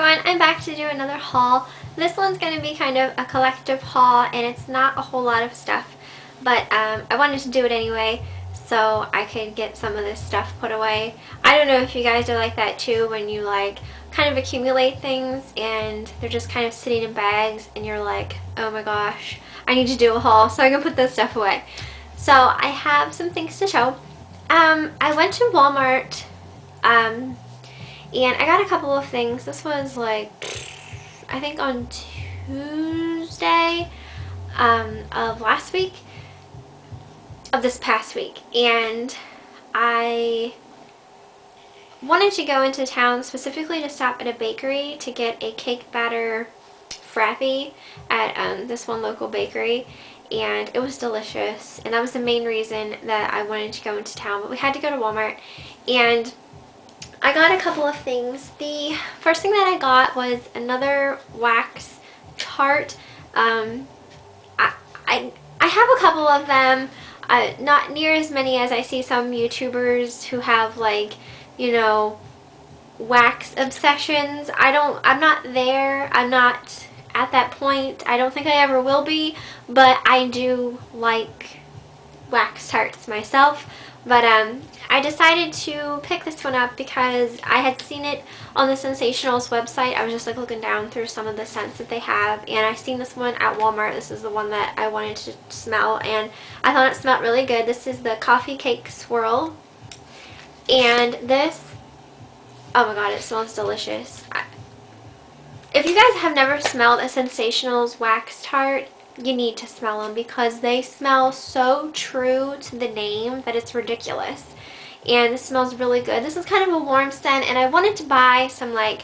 everyone, I'm back to do another haul. This one's going to be kind of a collective haul and it's not a whole lot of stuff but um, I wanted to do it anyway so I could get some of this stuff put away. I don't know if you guys are like that too when you like kind of accumulate things and they're just kind of sitting in bags and you're like oh my gosh I need to do a haul so I can put this stuff away. So I have some things to show. Um, I went to Walmart um, and I got a couple of things. This was like, I think on Tuesday um, of last week, of this past week. And I wanted to go into town specifically to stop at a bakery to get a cake batter frappe at um, this one local bakery and it was delicious and that was the main reason that I wanted to go into town but we had to go to Walmart and I got a couple of things. The first thing that I got was another wax tart. Um, I, I, I have a couple of them. Uh, not near as many as I see some YouTubers who have like, you know, wax obsessions. I don't, I'm not there. I'm not at that point. I don't think I ever will be, but I do like wax tarts myself. But um, I decided to pick this one up because I had seen it on the Sensationals website. I was just like looking down through some of the scents that they have and I seen this one at Walmart. This is the one that I wanted to smell and I thought it smelled really good. This is the Coffee Cake Swirl and this, oh my god, it smells delicious. if you guys have never smelled a Sensationals wax tart, you need to smell them because they smell so true to the name that it's ridiculous and this smells really good. This is kind of a warm scent and I wanted to buy some like,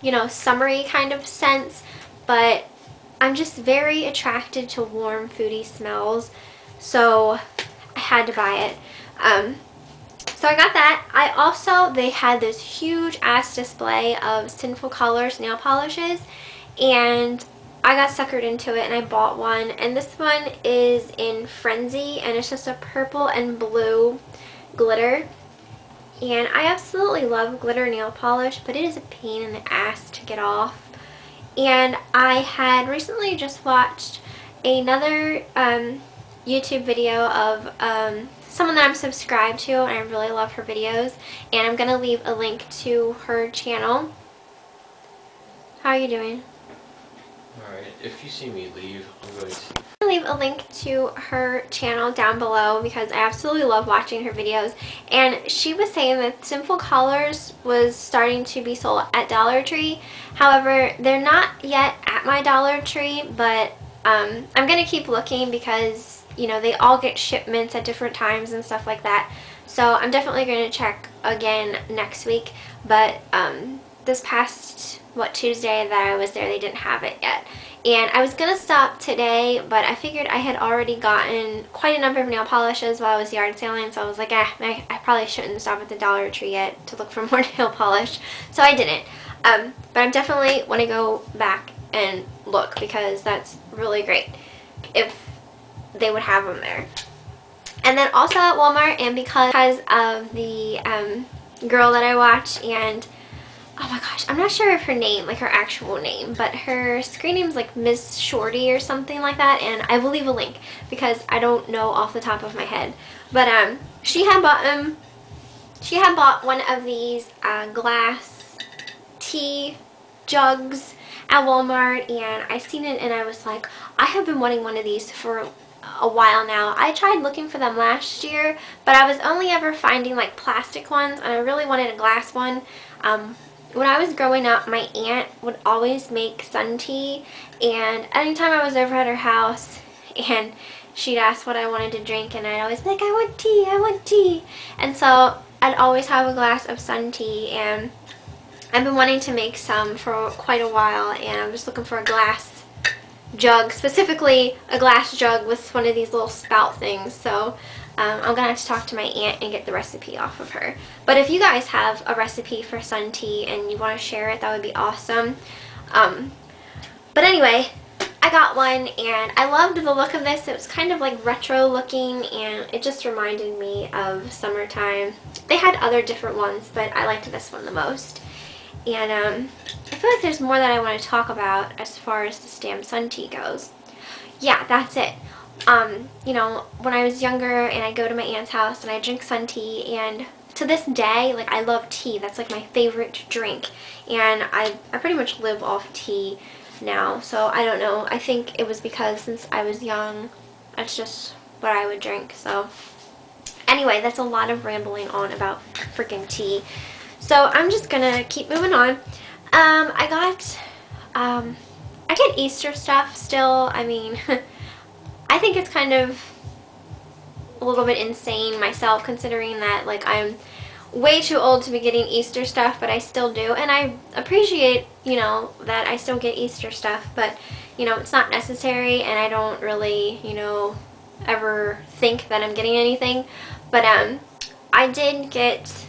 you know, summery kind of scents, but I'm just very attracted to warm foodie smells, so I had to buy it. Um, so I got that. I also, they had this huge ass display of Sinful Colors nail polishes and I got suckered into it and I bought one and this one is in Frenzy and it's just a purple and blue glitter. And I absolutely love glitter nail polish, but it is a pain in the ass to get off. And I had recently just watched another um, YouTube video of um, someone that I'm subscribed to and I really love her videos. And I'm going to leave a link to her channel. How are you doing? Alright, if you see me leave, I'm going to leave a link to her channel down below because I absolutely love watching her videos. And she was saying that Sinful Colors was starting to be sold at Dollar Tree. However they're not yet at my Dollar Tree but um, I'm gonna keep looking because you know they all get shipments at different times and stuff like that. So I'm definitely going to check again next week. But um, this past what Tuesday that I was there they didn't have it yet and I was to stop today, but I figured I had already gotten quite a number of nail polishes while I was yard sailing, so I was like, eh, I, I probably shouldn't stop at the Dollar Tree yet to look for more nail polish. So I didn't. Um, but I'm definitely want to go back and look because that's really great if they would have them there. And then also at Walmart, and because of the um, girl that I watch and oh my gosh, I'm not sure of her name, like her actual name, but her screen name is like Miss Shorty or something like that, and I will leave a link because I don't know off the top of my head. But um, she had bought um, she had bought one of these uh, glass tea jugs at Walmart, and I seen it and I was like, I have been wanting one of these for a while now. I tried looking for them last year, but I was only ever finding like plastic ones, and I really wanted a glass one. Um, when I was growing up, my aunt would always make sun tea, and anytime I was over at her house, and she'd ask what I wanted to drink, and I'd always be like, I want tea, I want tea. And so I'd always have a glass of sun tea, and I've been wanting to make some for quite a while, and I'm just looking for a glass jug, specifically a glass jug with one of these little spout things. So um, I'm to have to talk to my aunt and get the recipe off of her. But if you guys have a recipe for sun tea and you want to share it, that would be awesome. Um, but anyway, I got one and I loved the look of this. It was kind of like retro looking and it just reminded me of summertime. They had other different ones, but I liked this one the most. And um, I feel like there's more that I want to talk about as far as the Stam Sun tea goes. Yeah, that's it. Um, you know, when I was younger and I go to my aunt's house and I drink sun tea and to this day, like I love tea. That's like my favorite drink. And I, I pretty much live off tea now. So I don't know. I think it was because since I was young, that's just what I would drink. So anyway, that's a lot of rambling on about freaking tea. So I'm just gonna keep moving on. Um, I got, um, I get Easter stuff still. I mean, I think it's kind of a little bit insane myself considering that like I'm way too old to be getting Easter stuff, but I still do. And I appreciate, you know, that I still get Easter stuff, but, you know, it's not necessary and I don't really, you know, ever think that I'm getting anything. But um, I did get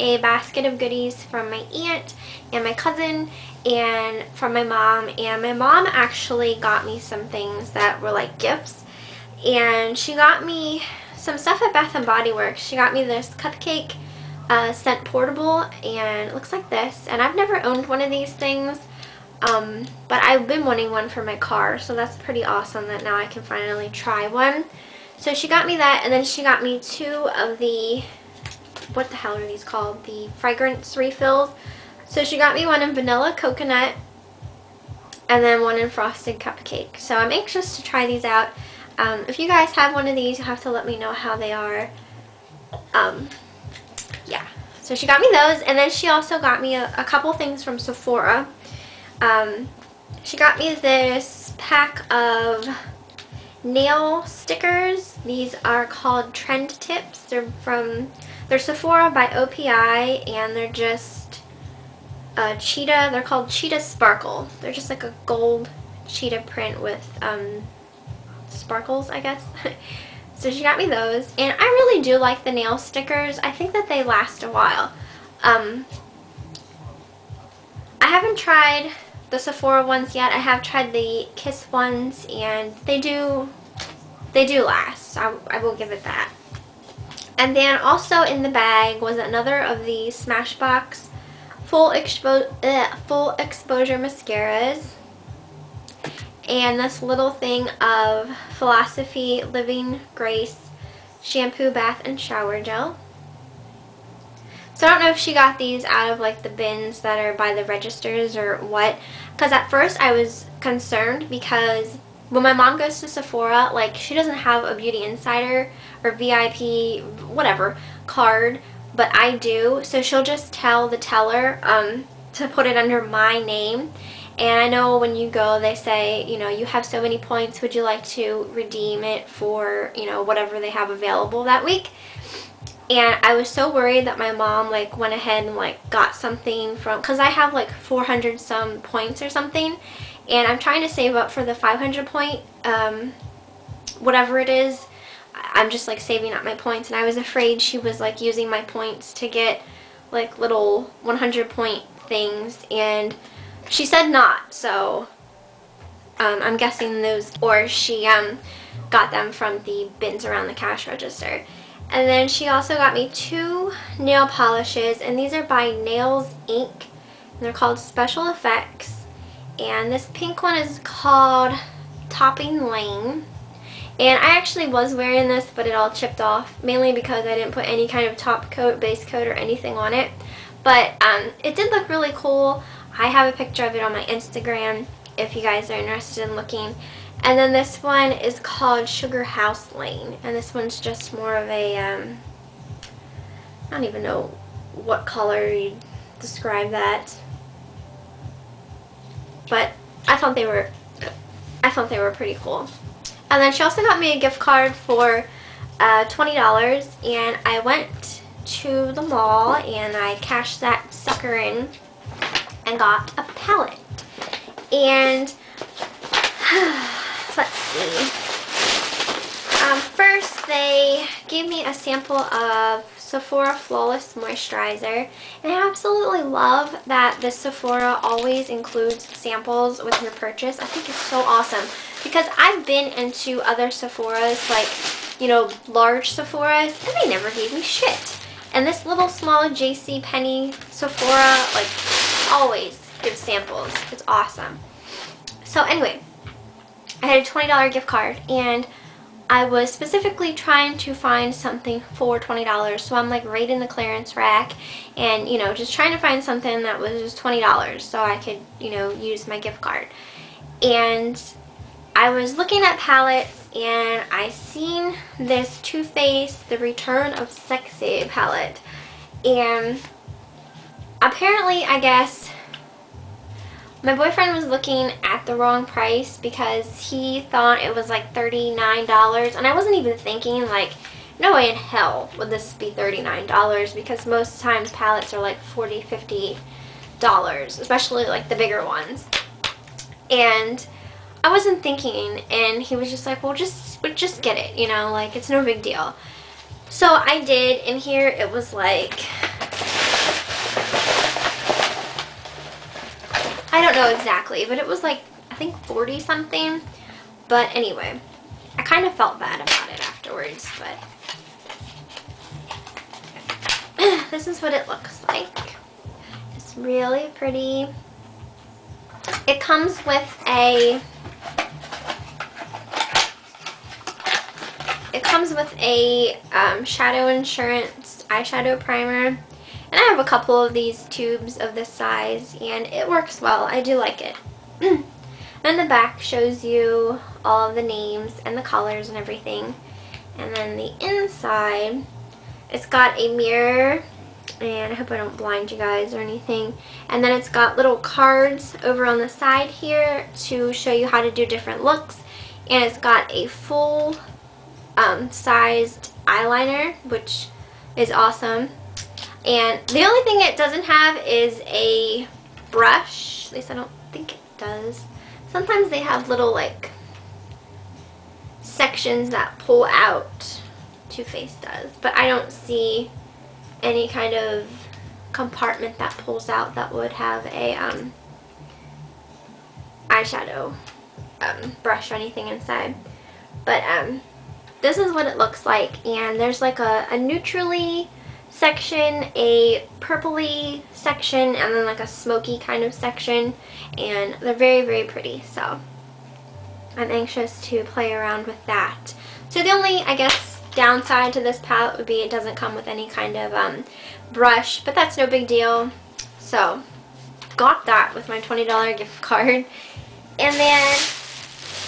a basket of goodies from my aunt and my cousin and from my mom and my mom actually got me some things that were like gifts and she got me some stuff at Bath & Body Works. She got me this cupcake uh, scent portable and it looks like this and I've never owned one of these things um, but I've been wanting one for my car so that's pretty awesome that now I can finally try one. So she got me that and then she got me two of the what the hell are these called? The fragrance refills so she got me one in vanilla coconut and then one in frosted cupcake so I'm anxious to try these out um, if you guys have one of these you have to let me know how they are um, yeah. So she got me those, and then she also got me a, a couple things from Sephora. Um, she got me this pack of nail stickers. These are called Trend Tips. They're from, they're Sephora by OPI, and they're just a cheetah. They're called Cheetah Sparkle. They're just like a gold cheetah print with um, sparkles, I guess. So she got me those. And I really do like the nail stickers. I think that they last a while. Um, I haven't tried the Sephora ones yet. I have tried the Kiss ones and they do, they do last. I, I will give it that. And then also in the bag was another of the Smashbox full, expo uh, full exposure mascaras and this little thing of Philosophy Living Grace shampoo, bath, and shower gel. So I don't know if she got these out of like the bins that are by the registers or what. Because at first I was concerned because when my mom goes to Sephora, like she doesn't have a Beauty Insider or VIP, whatever, card, but I do. So she'll just tell the teller um, to put it under my name. And I know when you go, they say, you know, you have so many points. Would you like to redeem it for, you know, whatever they have available that week? And I was so worried that my mom, like, went ahead and, like, got something from, because I have, like, 400 some points or something. And I'm trying to save up for the 500 point, um, whatever it is. I'm just, like, saving up my points. And I was afraid she was, like, using my points to get, like, little 100 point things. And she said not, so um, I'm guessing those, or she um, got them from the bins around the cash register. And then she also got me two nail polishes, and these are by Nails Inc. And they're called Special Effects. And this pink one is called Topping Lane. And I actually was wearing this, but it all chipped off, mainly because I didn't put any kind of top coat, base coat, or anything on it. But um, it did look really cool. I have a picture of it on my Instagram if you guys are interested in looking. And then this one is called Sugar House Lane. And this one's just more of a, um, I don't even know what color you'd describe that. But I thought they were, I thought they were pretty cool. And then she also got me a gift card for uh, $20 and I went to the mall and I cashed that sucker in and got a palette. And let's see. Um, first, they gave me a sample of Sephora Flawless Moisturizer. And I absolutely love that the Sephora always includes samples with your purchase. I think it's so awesome. Because I've been into other Sephoras, like, you know, large Sephoras, and they never gave me shit. And this little small J.C. Penney Sephora, like, always gives samples. It's awesome. So anyway, I had a $20 gift card and I was specifically trying to find something for $20 so I'm like right in the clearance rack and you know just trying to find something that was just $20 so I could you know use my gift card and I was looking at palettes and I seen this Too Faced The Return of Sexy palette. And apparently I guess my boyfriend was looking at the wrong price because he thought it was like $39 and I wasn't even thinking like no way in hell would this be $39 because most times palettes are like $40, 50 dollars especially like the bigger ones. And I wasn't thinking and he was just like well just just get it you know like it's no big deal so I did and here it was like I don't know exactly, but it was like, I think 40 something. But anyway, I kind of felt bad about it afterwards, but this is what it looks like. It's really pretty. It comes with a comes with a um, Shadow Insurance eyeshadow primer and I have a couple of these tubes of this size and it works well. I do like it. and the back shows you all of the names and the colors and everything. And then the inside, it's got a mirror and I hope I don't blind you guys or anything. And then it's got little cards over on the side here to show you how to do different looks. And it's got a full um, sized eyeliner, which is awesome. And the only thing it doesn't have is a brush. At least I don't think it does. Sometimes they have little like sections that pull out. Too Faced does. But I don't see any kind of compartment that pulls out that would have a um, eyeshadow um, brush or anything inside. But um, this is what it looks like. And there's like a, a neutrally section, a purpley section, and then like a smoky kind of section. And they're very, very pretty. So I'm anxious to play around with that. So the only, I guess, downside to this palette would be it doesn't come with any kind of um, brush, but that's no big deal. So got that with my $20 gift card. And then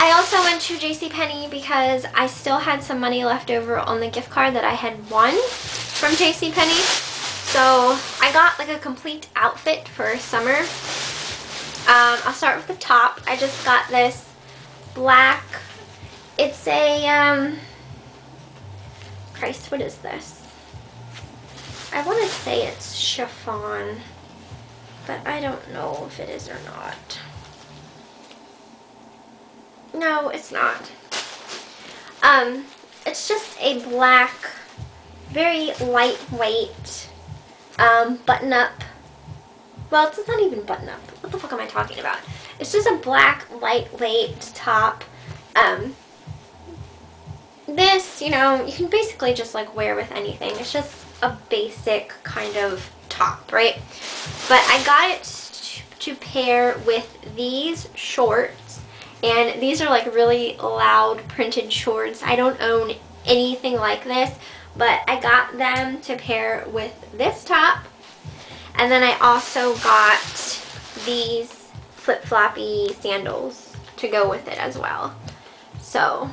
I also went to JCPenney because I still had some money left over on the gift card that I had won from JCPenney. So I got like a complete outfit for summer. Um, I'll start with the top. I just got this black, it's a, um, Christ, what is this? I want to say it's chiffon, but I don't know if it is or not. No, it's not. Um, it's just a black very lightweight um, button up. Well, it's not even button up. What the fuck am I talking about? It's just a black lightweight top. Um, this, you know, you can basically just like wear with anything. It's just a basic kind of top, right? But I got it to pair with these shorts. And these are like really loud printed shorts. I don't own anything like this. But I got them to pair with this top. And then I also got these flip-floppy sandals to go with it as well. So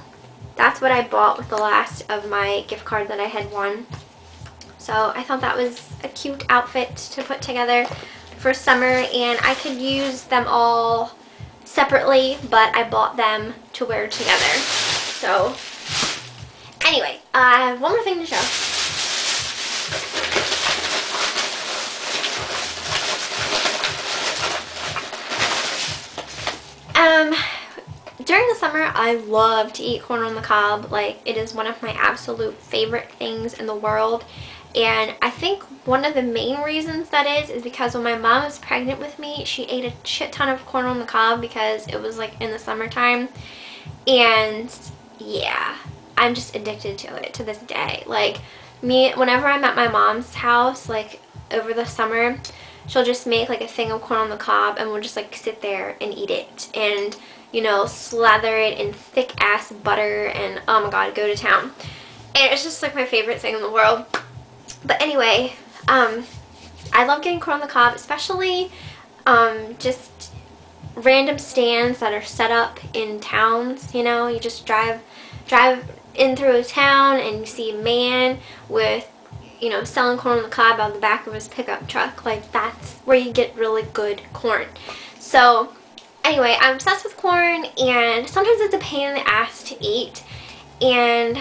that's what I bought with the last of my gift card that I had won. So I thought that was a cute outfit to put together for summer and I could use them all separately but I bought them to wear together. So Anyway, I have one more thing to show. Um, during the summer, I love to eat corn on the cob. Like, it is one of my absolute favorite things in the world. And I think one of the main reasons that is, is because when my mom was pregnant with me, she ate a shit ton of corn on the cob because it was like in the summertime. And yeah, I'm just addicted to it to this day. Like me, whenever I'm at my mom's house, like over the summer, she'll just make like a thing of corn on the cob and we'll just like sit there and eat it and you know slather it in thick ass butter and oh my god go to town and it's just like my favorite thing in the world but anyway um I love getting corn on the cob especially um just random stands that are set up in towns you know you just drive drive in through a town and you see a man with you know, selling corn on the cob out the back of his pickup truck. Like, that's where you get really good corn. So, anyway, I'm obsessed with corn, and sometimes it's a pain in the ass to eat. And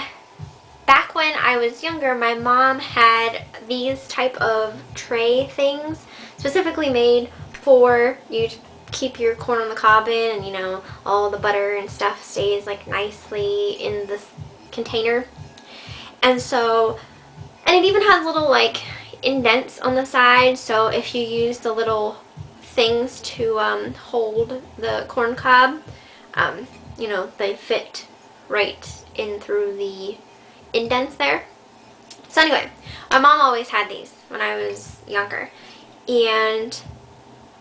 back when I was younger, my mom had these type of tray things specifically made for you to keep your corn on the cob in and, you know, all the butter and stuff stays, like, nicely in this container. And so and it even has little like indents on the side so if you use the little things to um, hold the corn cob, um, you know, they fit right in through the indents there. So anyway, my mom always had these when I was younger. And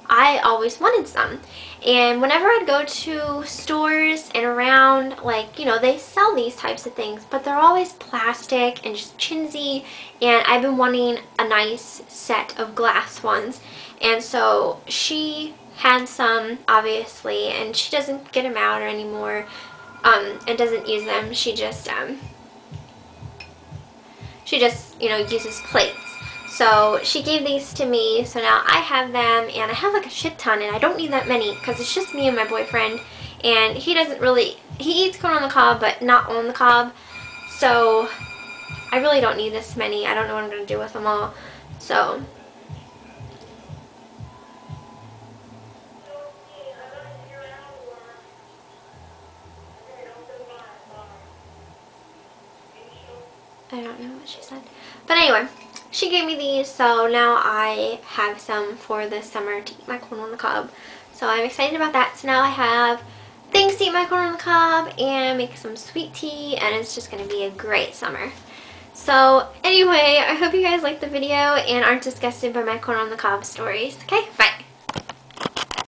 I always wanted some. And whenever I'd go to stores and around, like, you know, they sell these types of things, but they're always plastic and just chintzy. And I've been wanting a nice set of glass ones. And so she had some, obviously, and she doesn't get them out anymore um, and doesn't use them. She just, um, she just, you know, uses plates. So she gave these to me, so now I have them, and I have like a shit ton, and I don't need that many, because it's just me and my boyfriend, and he doesn't really, he eats corn on the cob, but not on the cob, so I really don't need this many. I don't know what I'm going to do with them all, so I don't know what she said. But anyway, she gave me these, so now I have some for this summer to eat my corn on the cob. So I'm excited about that. So now I have things to eat my corn on the cob and make some sweet tea, and it's just going to be a great summer. So anyway, I hope you guys liked the video and aren't disgusted by my corn on the cob stories. Okay.